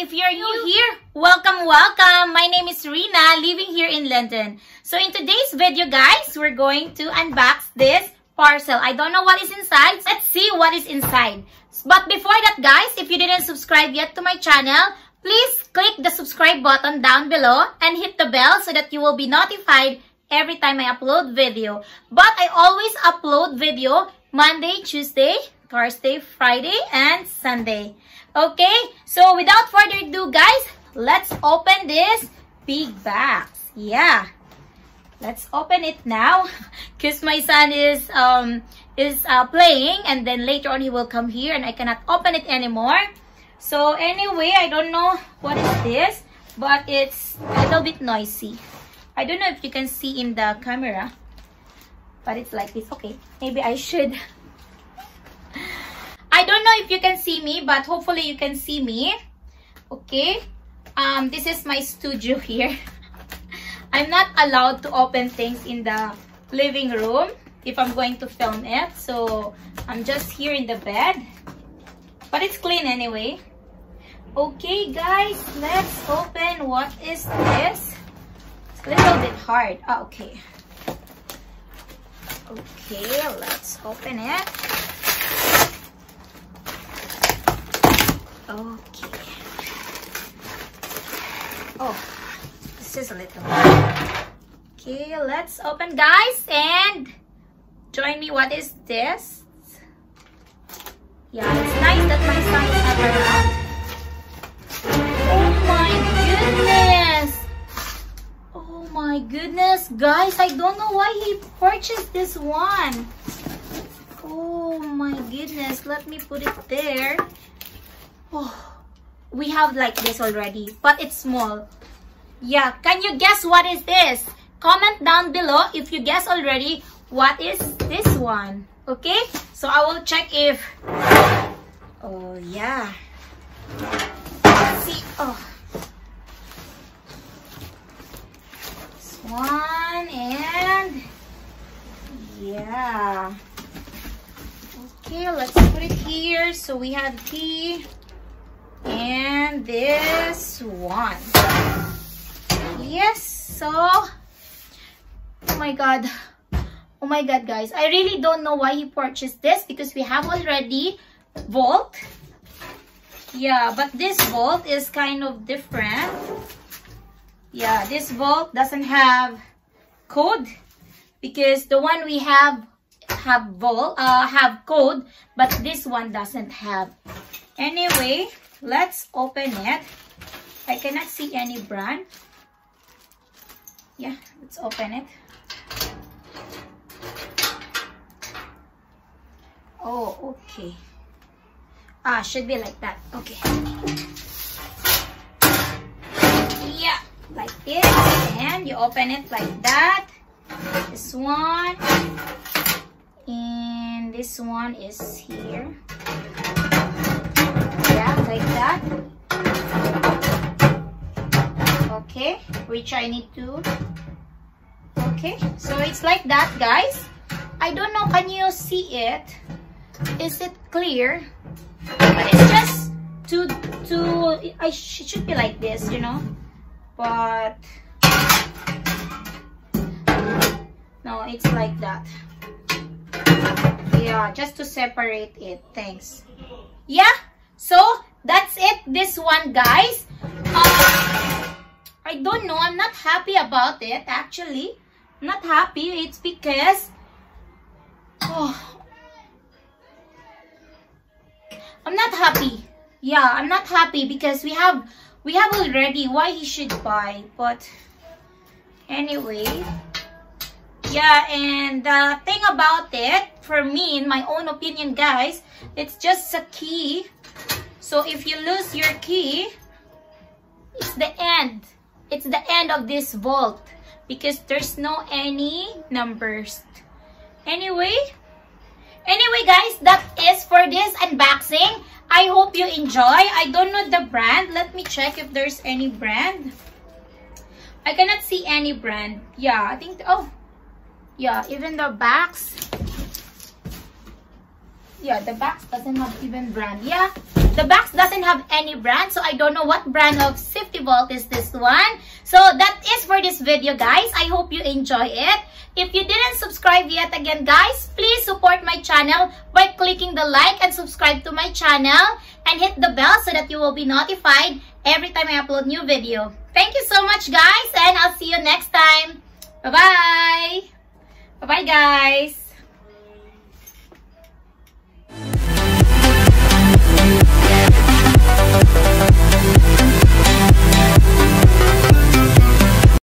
If you're new here, welcome, welcome. My name is Rina, living here in London. So in today's video, guys, we're going to unbox this parcel. I don't know what is inside. Let's see what is inside. But before that, guys, if you didn't subscribe yet to my channel, please click the subscribe button down below and hit the bell so that you will be notified every time I upload video. But I always upload video Monday, Tuesday, Thursday, Friday, and Sunday. Okay, so without further ado, guys, let's open this big box. Yeah, let's open it now because my son is um is uh, playing and then later on he will come here and I cannot open it anymore. So anyway, I don't know what is this, but it's a little bit noisy. I don't know if you can see in the camera, but it's like this. Okay, maybe I should if you can see me, but hopefully you can see me. Okay. Um, this is my studio here. I'm not allowed to open things in the living room if I'm going to film it. So, I'm just here in the bed. But it's clean anyway. Okay, guys, let's open. What is this? It's a little bit hard. Oh, okay. Okay, let's open it. Okay. Oh, this is a little. Okay, let's open, guys, and join me. What is this? Yeah, it's nice that my is not around. Oh my goodness! Oh my goodness, guys! I don't know why he purchased this one. Oh my goodness! Let me put it there. Oh, we have like this already, but it's small. Yeah, can you guess what is this? Comment down below if you guess already what is this one. Okay, so I will check if... Oh, yeah. Let's see. Oh. This one and... Yeah. Okay, let's put it here. So we have key and this one. Yes so oh my god. Oh my god guys. I really don't know why he purchased this because we have already vault. Yeah but this vault is kind of different. Yeah this vault doesn't have code because the one we have have vault uh have code but this one doesn't have. Anyway Let's open it. I cannot see any brand. Yeah, let's open it. Oh, okay. Ah, should be like that. Okay. Yeah, like this. And you open it like that. This one. And this one is here like that. Okay which I need to. Okay so it's like that guys. I don't know can you see it? Is it clear? But it's just to to I sh should be like this you know? But no it's like that. Yeah just to separate it thanks. Yeah so that's it this one guys. Uh, i don't know. I'm not happy about it actually. I'm not happy. It's because oh i'm not happy. Yeah i'm not happy because we have we have already why he should buy but anyway. Yeah and the thing about it for me in my own opinion guys it's just a key so if you lose your key, it's the end. It's the end of this vault because there's no any numbers. Anyway, anyway guys, that is for this unboxing. I hope you enjoy. I don't know the brand. Let me check if there's any brand. I cannot see any brand. Yeah, I think, oh, yeah, even the box. Yeah, the box doesn't have even brand. Yeah, The box doesn't have any brand, so I don't know what brand of safety vault is this one. So that is for this video, guys. I hope you enjoy it. If you didn't subscribe yet again, guys, please support my channel by clicking the like and subscribe to my channel and hit the bell so that you will be notified every time I upload new video. Thank you so much, guys, and I'll see you next time. Bye-bye! Bye-bye, guys!